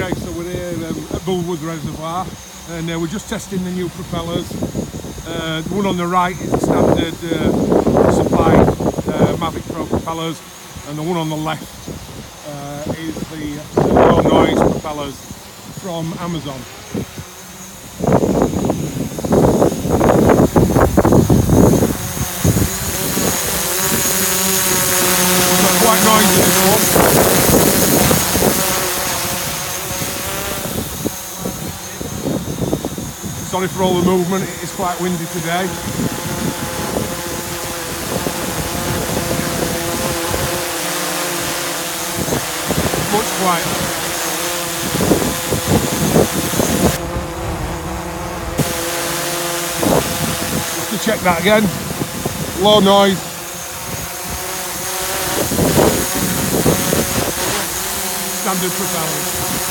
Okay, so we're here um, at Bullwood Reservoir and uh, we're just testing the new propellers. Uh, the one on the right is the standard uh, supply uh, Mavic Pro propellers and the one on the left uh, is the low noise propellers from Amazon. So quite noisy this one. Sorry for all the movement, it is quite windy today. Much quieter. Just to check that again. Low noise. Standard propellers.